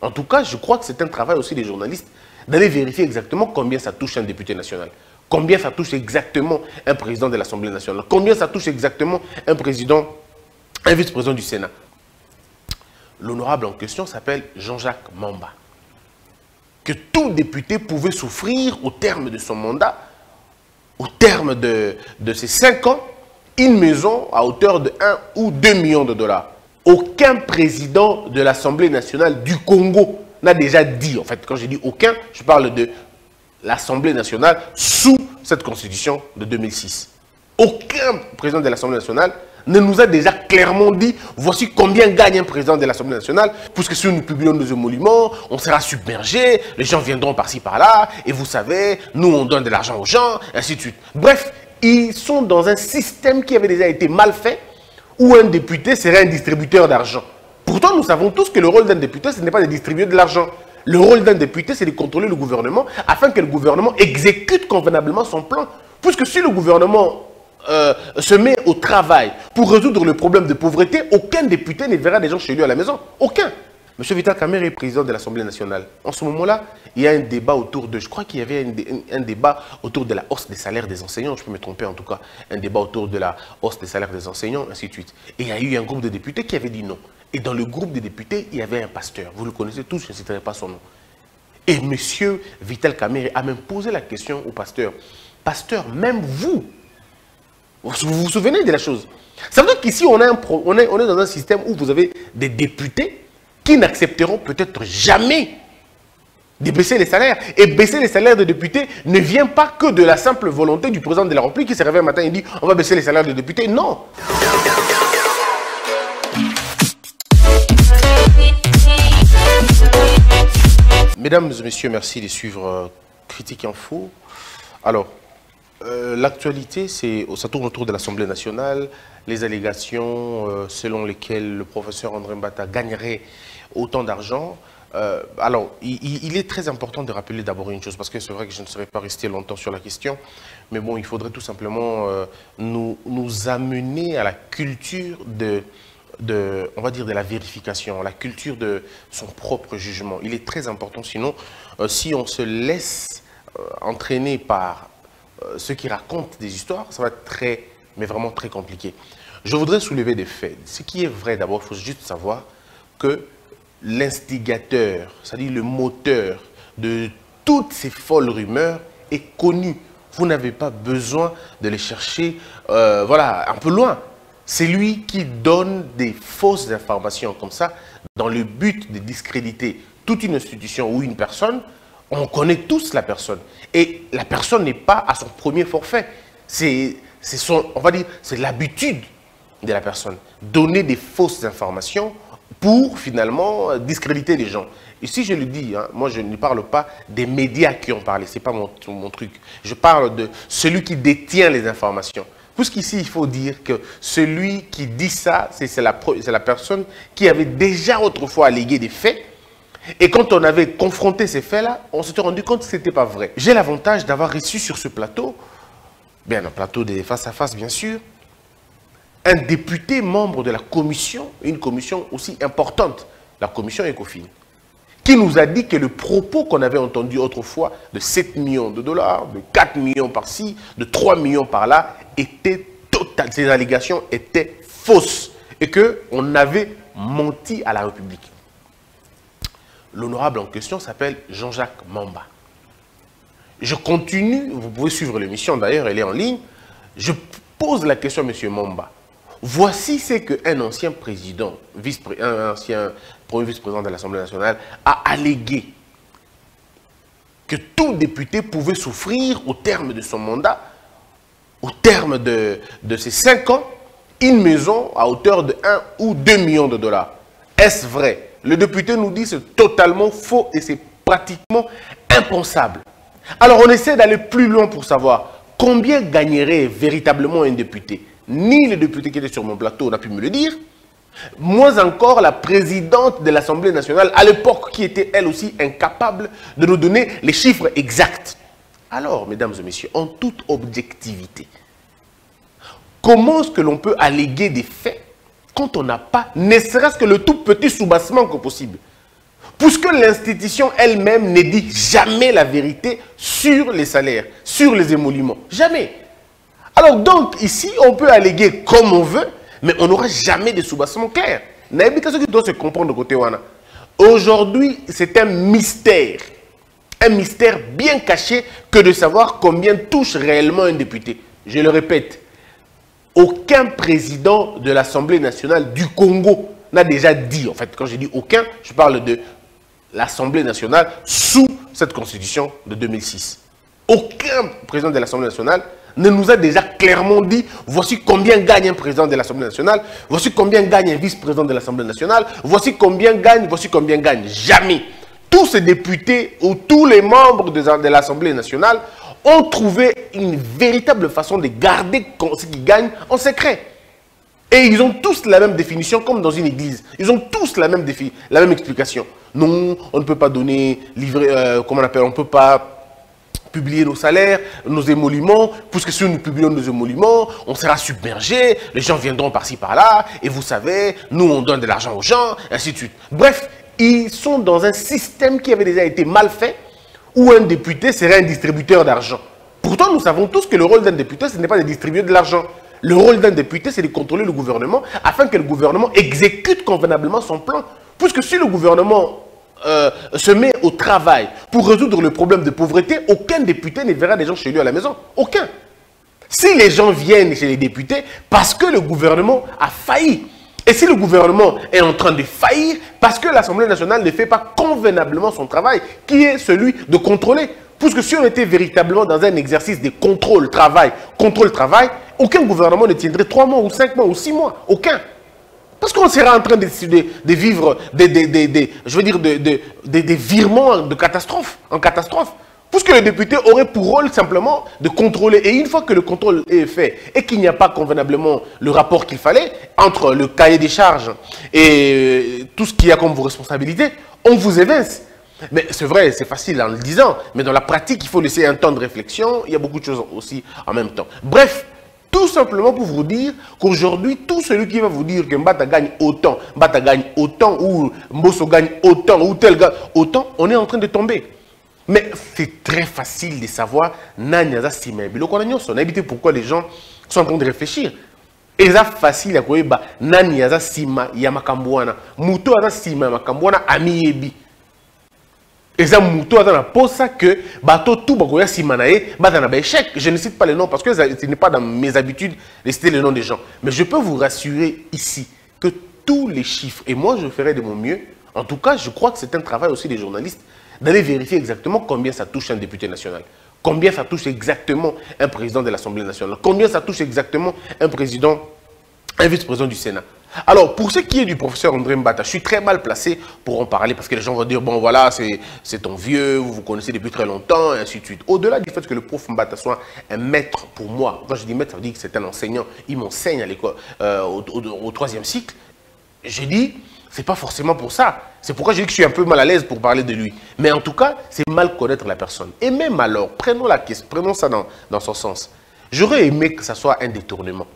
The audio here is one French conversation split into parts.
En tout cas, je crois que c'est un travail aussi des journalistes d'aller vérifier exactement combien ça touche un député national. Combien ça touche exactement un président de l'Assemblée nationale. Combien ça touche exactement un président, un vice-président du Sénat. L'honorable en question s'appelle Jean-Jacques Mamba. Que tout député pouvait souffrir au terme de son mandat, au terme de, de ses cinq ans, une maison à hauteur de 1 ou 2 millions de dollars. Aucun président de l'Assemblée nationale du Congo n'a déjà dit, en fait, quand j'ai dit aucun, je parle de l'Assemblée nationale sous cette constitution de 2006. Aucun président de l'Assemblée nationale ne nous a déjà clairement dit voici combien gagne un président de l'Assemblée nationale, puisque si nous publions nos émoluments, on sera submergé, les gens viendront par-ci par-là, et vous savez, nous on donne de l'argent aux gens, ainsi de suite. Bref, ils sont dans un système qui avait déjà été mal fait, où un député serait un distributeur d'argent. Pourtant, nous savons tous que le rôle d'un député, ce n'est pas de distribuer de l'argent. Le rôle d'un député, c'est de contrôler le gouvernement afin que le gouvernement exécute convenablement son plan. Puisque si le gouvernement euh, se met au travail pour résoudre le problème de pauvreté, aucun député ne verra des gens chez lui à la maison. Aucun. Monsieur Vital Kamer est président de l'Assemblée nationale. En ce moment-là, il y a un débat autour de, je crois qu'il y avait un, débat autour de la hausse des salaires des enseignants, je peux me tromper en tout cas, un débat autour de la hausse des salaires des enseignants, ainsi de suite. Et il y a eu un groupe de députés qui avait dit non. Et dans le groupe de députés, il y avait un pasteur. Vous le connaissez tous, je ne citerai pas son nom. Et monsieur Vital Kamer a même posé la question au pasteur. Pasteur, même vous, vous vous souvenez de la chose? Ça veut dire qu'ici, on est dans un système où vous avez des députés qui n'accepteront peut-être jamais de baisser les salaires. Et baisser les salaires des députés ne vient pas que de la simple volonté du président de la République qui se réveille un matin et dit on va baisser les salaires des députés. Non. Mesdames et messieurs, merci de suivre euh, Critique Info. Alors, euh, l'actualité, ça tourne autour de l'Assemblée nationale, les allégations euh, selon lesquelles le professeur André Mbata gagnerait autant d'argent. Euh, alors, il, est très important de rappeler d'abord une chose, parce que c'est vrai que je ne serais pas resté longtemps sur la question, mais bon, il faudrait tout simplement euh, nous, amener à la culture de, de, on va dire, de la vérification, la culture de son propre jugement. Il est très important, sinon, euh, si on se laisse entraîner par ceux qui racontent des histoires, ça va être très, mais vraiment très compliqué. Je voudrais soulever des faits. Ce qui est vrai, d'abord, il faut juste savoir que l'instigateur, c'est-à-dire le moteur de toutes ces folles rumeurs est connu. Vous n'avez pas besoin de les chercher euh, voilà, un peu loin. C'est lui qui donne des fausses informations comme ça dans le but de discréditer toute une institution ou une personne. On connaît tous la personne. Et la personne n'est pas à son premier forfait. C'est c'est l'habitude de la personne. Donner des fausses informations pour finalement euh, discréditer les gens. Ici, je le dis, hein, moi je ne parle pas des médias qui ont parlé, ce n'est pas mon, mon, truc. Je parle de celui qui détient les informations. Puisqu'ici, il faut dire que celui qui dit ça, c'est la, la personne qui avait déjà autrefois allégué des faits. Et quand on avait confronté ces faits-là, on s'était rendu compte que ce n'était pas vrai. J'ai l'avantage d'avoir reçu sur ce plateau, bien un plateau de face à face bien sûr, un député membre de la commission, une commission aussi importante, la commission ECOFIN, qui nous a dit que le propos qu'on avait entendu autrefois de 7 millions de dollars, de 4 millions par-ci, de 3 millions par-là, était total. Ces allégations étaient fausses et qu'on avait menti à la République. L'honorable en question s'appelle Jean-Jacques Mamba. Je continue, vous pouvez suivre l'émission d'ailleurs, elle est en ligne. Je pose la question à M. Mamba. Voici ce qu'un ancien président, un ancien premier vice-président de l'Assemblée nationale a allégué que tout député pouvait souffrir au terme de son mandat, au terme de, ses cinq ans, une maison à hauteur de 1 ou 2 millions de dollars. Est-ce vrai? Le député nous dit c'est totalement faux et c'est pratiquement impensable. Alors on essaie d'aller plus loin pour savoir combien gagnerait véritablement un député ni le député qui était sur mon plateau n'a pu me le dire, moins encore la présidente de l'Assemblée nationale, à l'époque, qui était elle aussi incapable de nous donner les chiffres exacts. Alors, mesdames et messieurs, en toute objectivité, comment est-ce que l'on peut alléguer des faits quand on n'a pas, ne serait-ce que le tout petit soubassement que possible? Puisque l'institution elle-même ne dit jamais la vérité sur les salaires, sur les émoluments. Jamais. Alors donc, ici, on peut alléguer comme on veut, mais on n'aura jamais de soubassement clair. ce qui doit se comprendre de côté Wana. Aujourd'hui, c'est un mystère. Un mystère bien caché que de savoir combien touche réellement un député. Je le répète, aucun président de l'Assemblée nationale du Congo n'a déjà dit, en fait, quand je dis aucun, je parle de l'Assemblée nationale sous cette constitution de 2006. Aucun président de l'Assemblée nationale ne nous a déjà clairement dit voici combien gagne un président de l'Assemblée nationale, voici combien gagne un vice-président de l'Assemblée nationale, voici combien gagne, voici combien gagne. Jamais. Tous ces députés ou tous les membres de l'Assemblée nationale ont trouvé une véritable façon de garder ce qu'ils gagnent en secret. Et ils ont tous la même définition comme dans une église. Ils ont tous la même, la même explication. Non, on ne peut pas donner, livrer, euh, comment on appelle, on ne peut pas publier nos salaires, nos émoluments, puisque si nous publions nos émoluments, on sera submergé, les gens viendront par-ci par-là, et vous savez, nous on donne de l'argent aux gens, ainsi de suite. Bref, ils sont dans un système qui avait déjà été mal fait, où un député serait un distributeur d'argent. Pourtant, nous savons tous que le rôle d'un député, ce n'est pas de distribuer de l'argent. Le rôle d'un député, c'est de contrôler le gouvernement afin que le gouvernement exécute convenablement son plan. Puisque si le gouvernement euh, se met au travail pour résoudre le problème de pauvreté, aucun député ne verra des gens chez lui à la maison. Aucun. Si les gens viennent chez les députés, parce que le gouvernement a failli. Et si le gouvernement est en train de faillir, parce que l'Assemblée nationale ne fait pas convenablement son travail, qui est celui de contrôler. Puisque si on était véritablement dans un exercice de contrôle-travail, contrôle-travail, aucun gouvernement ne tiendrait trois mois ou cinq mois ou six mois. Aucun. Parce qu'on sera en train de, vivre des, je veux dire, des virements de catastrophe, en catastrophe. Puisque le député aurait pour rôle simplement de contrôler. Et une fois que le contrôle est fait et qu'il n'y a pas convenablement le rapport qu'il fallait entre le cahier des charges et tout ce qu'il y a comme vos responsabilités, on vous évince. Mais c'est vrai, c'est facile en le disant, mais dans la pratique, il faut laisser un temps de réflexion. Il y a beaucoup de choses aussi en même temps. Bref, tout simplement pour vous dire qu'aujourd'hui, tout celui qui va vous dire que Mbata gagne autant, Mbata gagne autant, ou Mbosso gagne autant, ou tel gagne autant, on est en train de tomber. Mais c'est très facile de savoir Nanyaza Simebe. On a évité pourquoi les gens sont en train de réfléchir. Et c'est facile à dire Nanyaza Sima Yamakambouana. Muto Aza Sima Yamakambouana Amiyebi eza muto aza na posa que bato tout bakoya nsima na je ne cite pas les noms parce que ce n'est pas dans mes habitudes de citer les noms des gens. Mais je peux vous rassurer ici que tous les chiffres et moi je ferai de mon mieux en tout cas je crois que c'est un travail aussi des journalistes d'aller vérifier exactement combien ça touche un député national combien ça touche exactement un président de l'Assemblée nationale combien ça touche exactement un président un vice-président du Sénat alors, pour ce qui est du professeur André Mbata, je suis très mal placé pour en parler parce que les gens vont dire, bon voilà, c'est ton vieux, vous vous connaissez depuis très longtemps, et ainsi de suite. Au-delà du fait que le prof Mbata soit un maître pour moi, quand je dis maître, ça veut dire que c'est un enseignant, il m'enseigne à l'école, euh, au, troisième cycle, je dis, c'est pas forcément pour ça. C'est pourquoi je dis que je suis un peu mal à l'aise pour parler de lui. Mais en tout cas, c'est mal connaître la personne. Et même alors, prenons la prenons ça dans, dans son sens. J'aurais aimé que ça soit un détournement.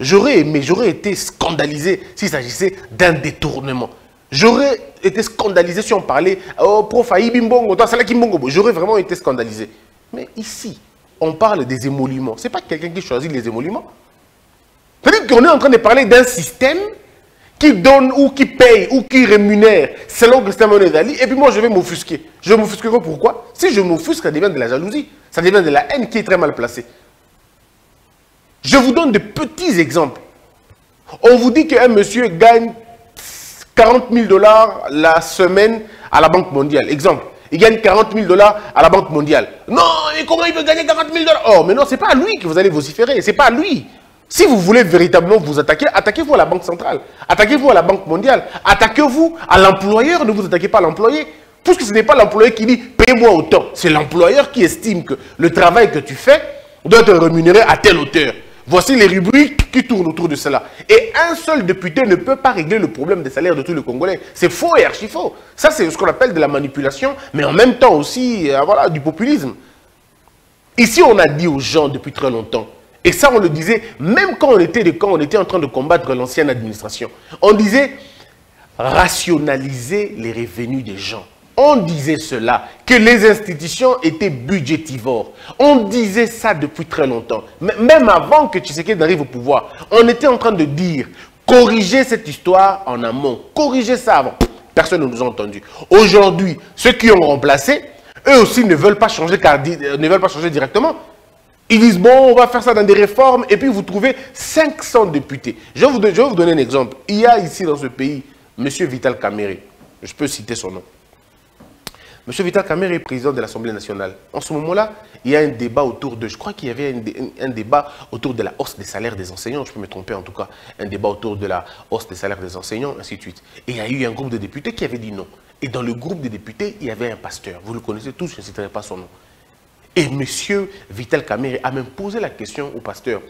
J'aurais aimé, j'aurais été scandalisé s'il s'agissait d'un détournement. J'aurais été scandalisé si on parlait oh, prof Aïbimbongo, j'aurais vraiment été scandalisé. Mais ici, on parle des émoluments. Ce n'est pas quelqu'un qui choisit les émoluments. C'est-à-dire qu'on est en train de parler d'un système qui donne ou qui paye ou qui rémunère selon Christian Monedali, et puis moi je vais m'offusquer. Je m'offusquerai pourquoi? Si je m'offusque, ça devient de la jalousie, ça devient de la haine qui est très mal placée. Je vous donne de petits exemples. On vous dit qu'un monsieur gagne 40 000 dollars la semaine à la Banque mondiale. Exemple, il gagne 40 000 dollars à la Banque mondiale. Non, mais comment il peut gagner 40 000 dollars? Oh, mais non, ce n'est pas à lui que vous allez vociférer. Ce n'est pas à lui. Si vous voulez véritablement vous attaquer, attaquez-vous à la Banque centrale. Attaquez-vous à la Banque mondiale. Attaquez-vous à l'employeur. Ne vous attaquez pas à l'employé. Puisque ce n'est pas l'employé qui dit paye-moi autant. C'est l'employeur qui estime que le travail que tu fais doit être rémunéré à telle hauteur. Voici les rubriques qui tournent autour de cela. Et un seul député ne peut pas régler le problème des salaires de tous les Congolais. C'est faux et archi faux. Ça, c'est ce qu'on appelle de la manipulation, mais en même temps aussi euh, voilà, du populisme. Ici, on a dit aux gens depuis très longtemps, et ça, on le disait même quand on était, quand on était en train de combattre l'ancienne administration. On disait, rationaliser les revenus des gens. On disait cela, que les institutions étaient budgétivores. On disait ça depuis très longtemps. Même avant que Tshisekedi n'arrive au pouvoir, on était en train de dire, corriger cette histoire en amont, corriger ça avant. Personne ne nous a entendu. Aujourd'hui, ceux qui ont remplacé, eux aussi ne veulent pas changer, euh, ne veulent pas changer directement. Ils disent, bon, on va faire ça dans des réformes, et puis vous trouvez 500 députés. Je vais vous, donner un exemple. Il y a ici dans ce pays, M. Vital Kamere, je peux citer son nom. M. Vital Kamere est président de l'Assemblée nationale. En ce moment-là, il y a un débat autour de, je crois qu'il y avait un, débat autour de la hausse des salaires des enseignants, je peux me tromper en tout cas, un débat autour de la hausse des salaires des enseignants, ainsi de suite. Et il y a eu un groupe de députés qui avait dit non. Et dans le groupe des députés, il y avait un pasteur. Vous le connaissez tous, je ne citerai pas son nom. Et M. Vital Kamere a même posé la question au pasteur.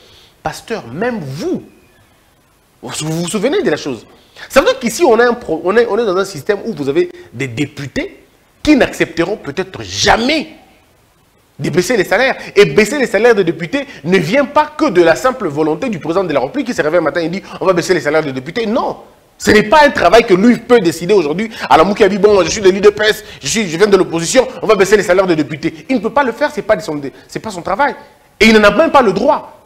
Pasteur, même vous, vous vous souvenez de la chose? Ça veut dire qu'ici, on est dans un système où vous avez des députés qui n'accepteront peut-être jamais de baisser les salaires. Et baisser les salaires des députés ne vient pas que de la simple volonté du président de la République qui se réveille un matin et dit on va baisser les salaires des députés. Non. Ce n'est pas un travail que lui peut décider aujourd'hui. Alors Mouki a dit, bon, je suis de l'IDPS, je, viens de l'opposition, on va baisser les salaires des députés. Il ne peut pas le faire, ce n'est pas, son, travail. Et il n'en a même pas le droit.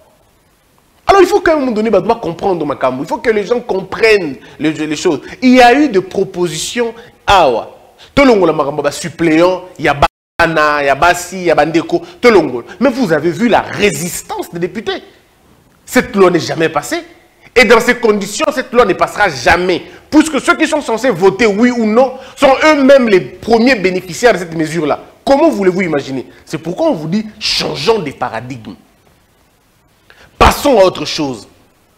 Alors il faut qu'à un moment donné, bah, doit comprendre Makambo. Il faut que les gens comprennent les, les choses. Il y a eu des propositions. Ah ouais tolongola makambo ba suppléant ya bana ya basi ya bandeko tolongola mais vous avez vu la résistance des députés. Cette loi n'est jamais passée. Et dans ces conditions cette loi ne passera jamais. Puisque ceux qui sont censés voter oui ou non sont eux-mêmes les premiers bénéficiaires de cette mesure là comment voulez-vous imaginer? C'est pourquoi on vous dit changeons des paradigmes passons à autre chose.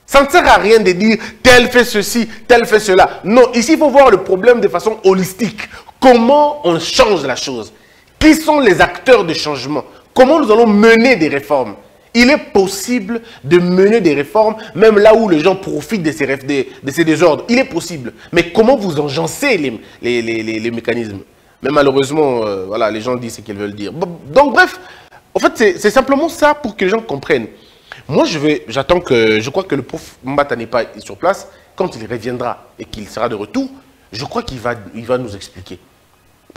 Ça ne sert à rien de dire tel fait ceci, tel fait cela. Non, ici, il faut voir le problème de façon holistique. Comment on change la chose? Qui sont les acteurs de changement? Comment nous allons mener des réformes? Il est possible de mener des réformes même là où les gens profitent de ces, désordres. Il est possible. Mais comment vous enjancez les, mécanismes? Mais malheureusement, euh, les gens disent ce qu'ils veulent dire. Donc bref, en fait, c'est simplement ça pour que les gens comprennent. Moi, je vais, j'attends que, je crois que le prof Mbata n'est pas sur place. Quand il reviendra et qu'il sera de retour, je crois qu'il va, il va nous expliquer.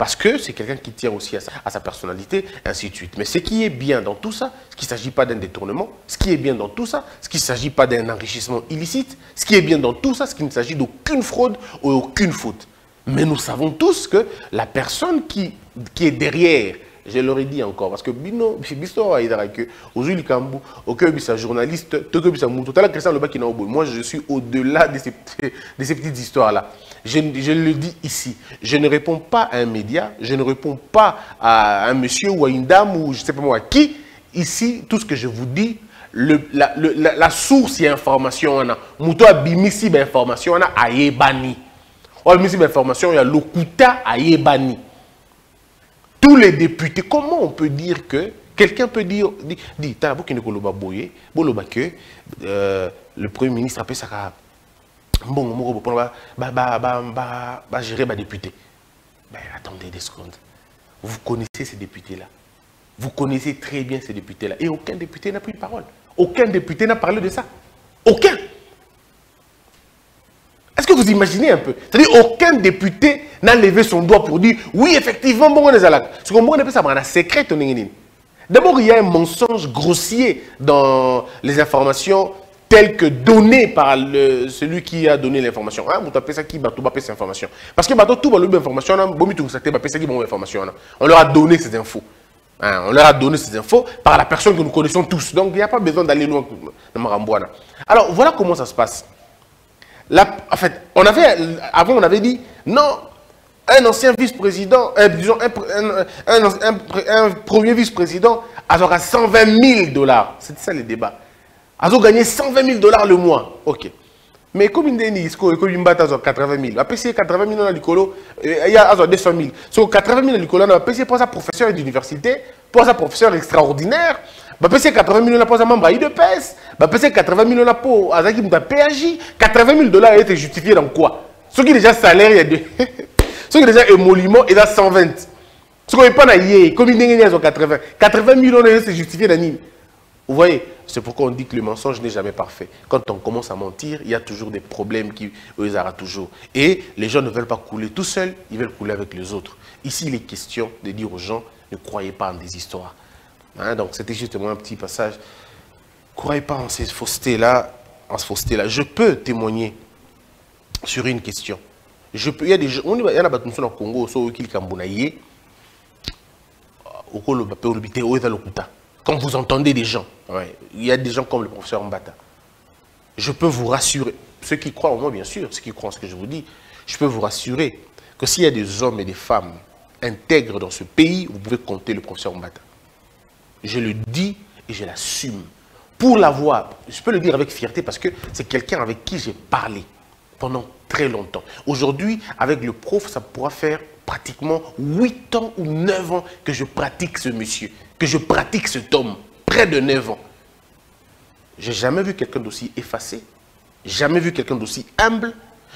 Parce que c'est quelqu'un qui tient aussi à sa, personnalité, ainsi de suite. Mais ce qui est bien dans tout ça, ce qu'il ne s'agit pas d'un détournement, ce qui est bien dans tout ça, ce qui ne s'agit pas d'un enrichissement illicite, ce qui est bien dans tout ça, ce qui ne s'agit d'aucune fraude ou aucune faute. Mais nous savons tous que la personne qui est derrière je leur ai dit encore, parce que bino, biso aidara que aujourd'hui kambu, aucun bisa journaliste, tout bisa muto, tala Christian Loba qui n'a Moi, je suis au-delà de ces, de ces petites histoires-là. Je, je, le dis ici, je ne réponds pas à un média, je ne réponds pas à un monsieur ou à une dame ou je ne sais pas moi à qui. Ici, tout ce que je vous dis, le, la, le, la, la, source et information, on a. Muto abimisi information, on a ayebani. O abimisi information, il y a lokuta ayebani les députés, comment on peut dire que quelqu'un peut dire, dit, dit euh, le Premier ministre a fait ça, bon, gérer les députés. Ben, attendez des secondes. Vous connaissez ces députés-là. Vous connaissez très bien ces députés-là. Et aucun député n'a pris parole. Aucun député n'a parlé de ça. Aucun. Est-ce que vous imaginez un peu? C'est-à-dire aucun député n'a levé son doigt pour dire oui, effectivement, bon, on est à Ce qu'on appelle ça, c'est secret. D'abord, il y a un mensonge grossier dans les informations telles que données par celui qui a donné l'information. Hein, vous tapez ça qui va tout cette information. Parce que bateau tout va information, information. On leur a donné ces infos. Hein, on leur a donné ces infos par la personne que nous connaissons tous. Donc, il n'y a pas besoin d'aller loin dans Marambouana. Alors, voilà comment ça se passe en fait, on avait, avant on avait dit, non, un ancien vice-président, disons, un, premier vice-président, a 120 000 dollars. C'est ça le débat. A gagné 120 000 dollars le mois. Ok. Mais comme il comme il 80 000. Après, c'est 80 000 dans l'écolo, il y a 200 000. Sur 80 000 dans l'écolo, on a pour sa professeur d'université, pour sa professeur extraordinaire, bapesi 80 millions pour membre ya idps bapesi 80 millions pour azalaki moto PAJ 80 000 dollars été justifié dans quoi? Qui déjà salaire ya qui déjà émolument eza 120 soki epa na ye komi ndenge nini azwa 80 80 millions na se justifié na nini Vous voyez, c'est pourquoi on dit que le mensonge n'est jamais parfait. Quand on commence à mentir, il y a toujours des problèmes qui eux aura toujours. Et les gens ne veulent pas couler tout seuls, ils veulent couler avec les autres. Ici, il est question de dire aux gens, ne croyez pas en des histoires. Hein, donc c'était justement un petit passage. Croyez pas en ces faussetés-là, en ce fausseté-là. Je peux témoigner sur une question. Je peux, il y a des gens, y a Congo, qui quand vous entendez des gens, il y a des gens comme le professeur Mbata, je peux vous rassurer, ceux qui croient en moi bien sûr, ceux qui croient en ce que je vous dis, je peux vous rassurer que s'il y a des hommes et des femmes intègres dans ce pays, vous pouvez compter le professeur Mbata. Je le dis et je l'assume. Pour l'avoir, je peux le dire avec fierté parce que c'est quelqu'un avec qui j'ai parlé pendant très longtemps. Aujourd'hui, avec le prof, ça pourra faire pratiquement 8 ans ou 9 ans que je pratique ce monsieur, que je pratique cet homme, près de 9 ans. J'ai jamais vu quelqu'un d'aussi effacé, jamais vu quelqu'un d'aussi humble,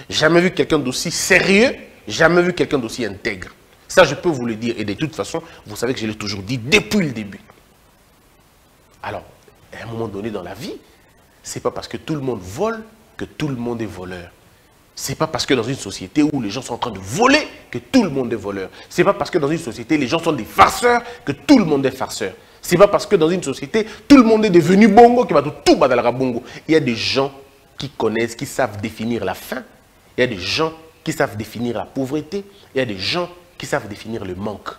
jamais vu quelqu'un d'aussi sérieux, jamais vu quelqu'un d'aussi intègre. Ça, je peux vous le dire. Et de toute façon, vous savez que je l'ai toujours dit depuis le début. Alors, à un moment donné dans la vie, c'est pas parce que tout le monde vole que tout le monde est voleur. C'est pas parce que dans une société où les gens sont en train de voler que tout le monde est voleur. C'est pas parce que dans une société les gens sont des farceurs que tout le monde est farceur. C'est pas parce que dans une société tout le monde est devenu bongo qui va tout la bongo. Il y a des gens qui connaissent, qui savent définir la faim. Il y a des gens qui savent définir la pauvreté. Il y a des gens qui savent définir le manque.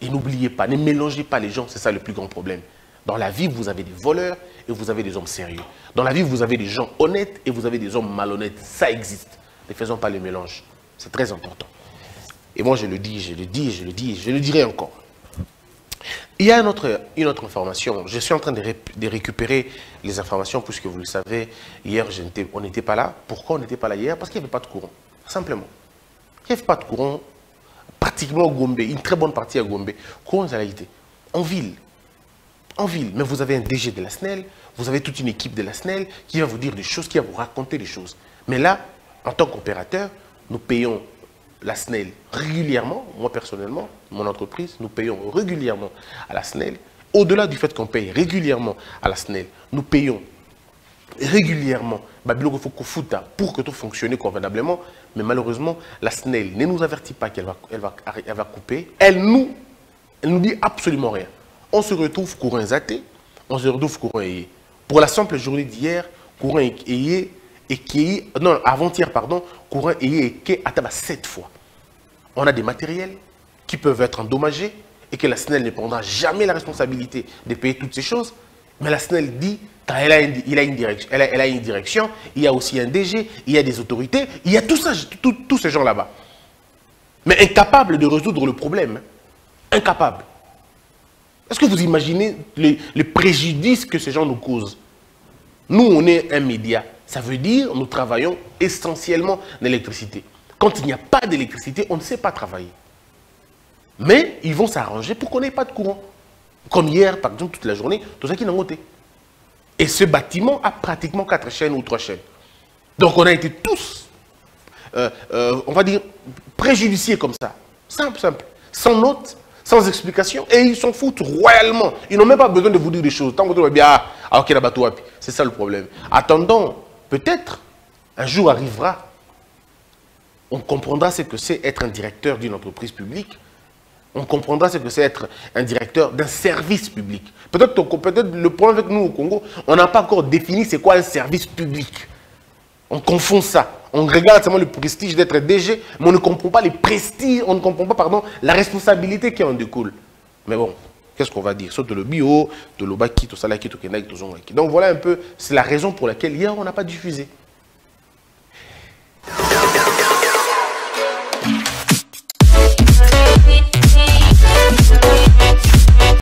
Et n'oubliez pas, ne mélangez pas les gens, c'est ça le plus grand problème. Dans la vie, vous avez des voleurs et vous avez des hommes sérieux. Dans la vie, vous avez des gens honnêtes et vous avez des hommes malhonnêtes. Ça existe. Ne faisons pas le mélange. C'est très important. Et moi, je le dis, je le dis, je le dis, je le dirai encore. Il y a une autre, information. Je suis en train de, récupérer les informations, puisque vous le savez, hier, on n'était pas là. Pourquoi on n'était pas là hier? Parce qu'il n'y avait pas de courant. Simplement. Il n'y avait pas de courant, pratiquement au Gombe, une très bonne partie à Gombe. Courant. En ville en ville. Mais vous avez un DG de la SNEL, vous avez toute une équipe de la SNEL qui va vous dire des choses, qui va vous raconter des choses. Mais là, en tant qu'opérateur, nous payons la SNEL régulièrement, moi personnellement, mon entreprise, nous payons régulièrement à la SNEL. Au-delà du fait qu'on paye régulièrement à la SNEL, nous payons régulièrement pour que tout fonctionne convenablement. Mais malheureusement, la SNEL ne nous avertit pas qu'elle va, elle va, elle va couper. Elle nous dit absolument rien on se retrouve courant zaté, on se retrouve courant ayé. Pour la simple journée d'hier, courant ayé et qui non, avant-hier, pardon, courant ayé et qui atteint sept fois. On a des matériels qui peuvent être endommagés et que la SNEL ne prendra jamais la responsabilité de payer toutes ces choses. Mais la SNEL dit, direction, elle, a, une direction, il y a aussi un DG, il y a des autorités, il y a tout ça, tous ces gens là-bas. Mais incapables de résoudre le problème. Incapable. Est-ce que vous imaginez les, préjudices que ces gens nous causent? Nous, on est un média. Ça veut dire nous travaillons essentiellement l'électricité. Quand il n'y a pas d'électricité, on ne sait pas travailler. Mais ils vont s'arranger pour qu'on n'ait pas de courant. Comme hier, par exemple, toute la journée, tout ça qui n'a monté. Et ce bâtiment a pratiquement quatre chaînes ou trois chaînes. Donc on a été tous, euh, euh, on va dire, préjudiciés comme ça. Simple, simple. Sans note, sans explication, et ils s'en foutent royalement. Ils n'ont même pas besoin de vous dire des choses. Tant que vous bien, ah, ok, c'est ça le problème. Attendons, peut-être, un jour arrivera, on comprendra ce que c'est être un directeur d'une entreprise publique, on comprendra ce que c'est être un directeur d'un service public. Peut-être peut le point avec nous au Congo, on n'a pas encore défini c'est quoi un service public. On confond ça. On regarde seulement le prestige d'être DG, mais on ne comprend pas les prestiges, on ne comprend pas, pardon, la responsabilité qui en découle. Mais bon, qu'est-ce qu'on va dire? Surtout le bio, de l'obaki, tout ça, tout kenaï, tout Donc voilà un peu, c'est la raison pour laquelle hier on n'a pas diffusé.